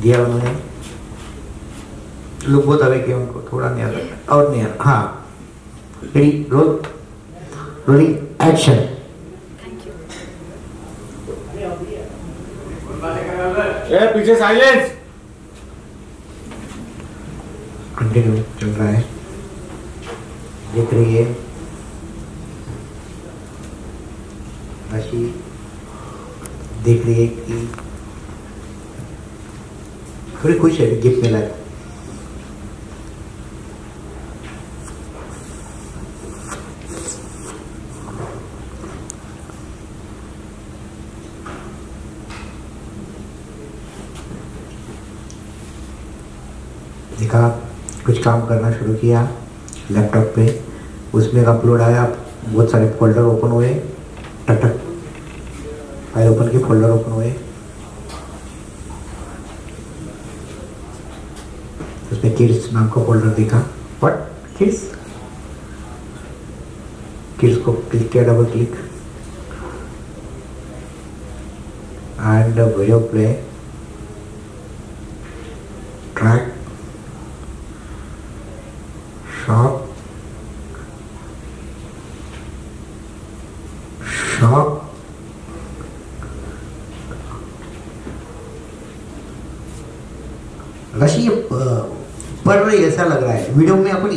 दिया उन्होंने लोग बहुत अवे किया उनको थोड़ा नहीं आता और नहीं आता हाँ। रेडी रोल रोलिंग एक्शन पीछे साइलेंस कंटिन्यू चल रहा है। देख रही है। राशि। देख रही है कि थोड़ी खुश है गिफ्ट मिला है। देखा, कुछ काम करना शुरू किया लैपटॉप पे, उसमें अपलोड आया बहुत सारे फोल्डर ओपन हुए टक टक फ़ाइल ओपन की फोल्डर ओपन हुए। उसमें किड्स नाम का फोल्डर दिखा। व्हाट किड्स किड्स को क्लिक किया double click and video play track shop shop रशी ये प- पढ़ रही ऐसा लग रहा है। वीडियो में अपन